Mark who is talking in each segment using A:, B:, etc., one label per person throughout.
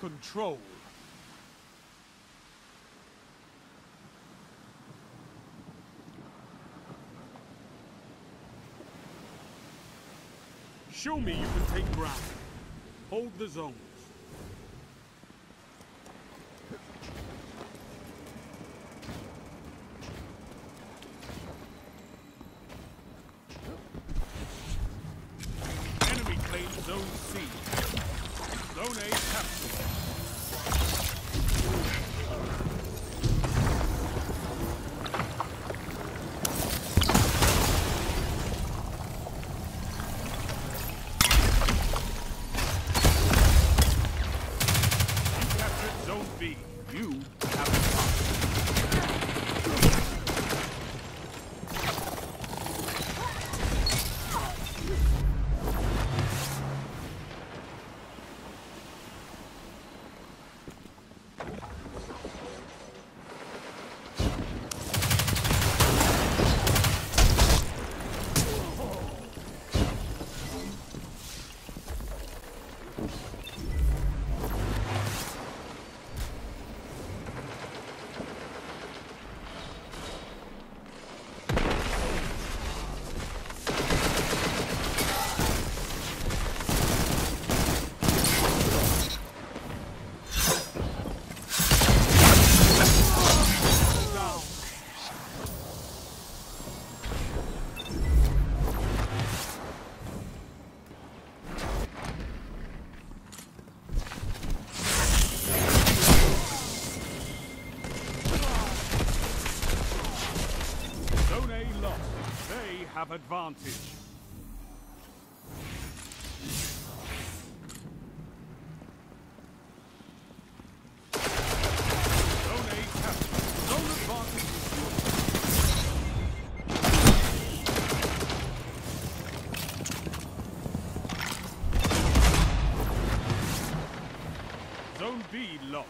A: control. Show me you can take ground. Hold the zones. Enemy claims Zone C. Zone A captured. Have advantage. Zone B lost.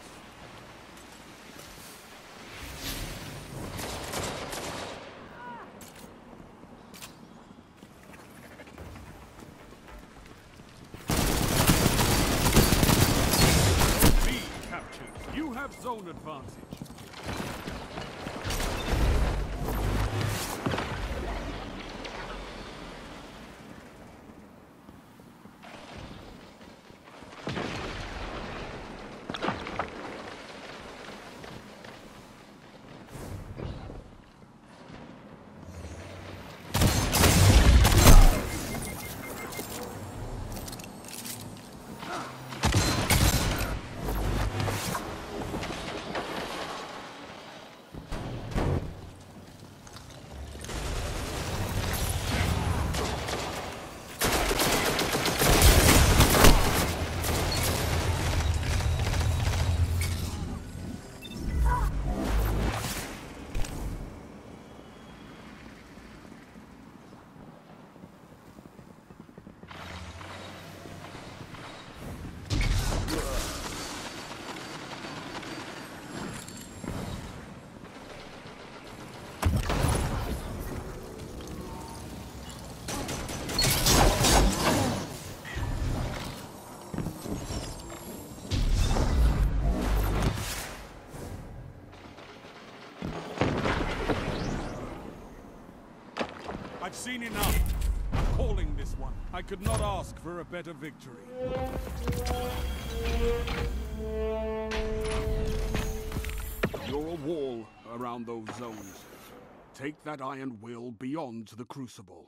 A: Zone B captured. You have zone advantage. Seen enough. I'm calling this one. I could not ask for a better victory. You're a wall around those zones. Take that iron will beyond the crucible.